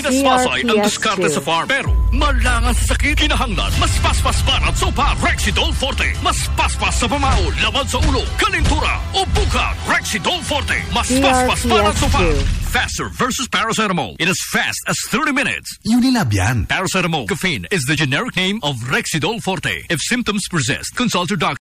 Pinaspasay ang diskarte sa farm. Pero malangan sa sakit, kinahanglan, mas paspas para at sopa, Rexidol Forte. Mas paspas sa pamao, laman sa ulo, kalintura, o buka, Rexidol Forte. Mas paspas para at sopa. Faster versus paracetamol in as fast as 30 minutes. Unilab yan. Paracetamol caffeine is the generic name of Rexidol Forte. If symptoms persist, consult your doctor.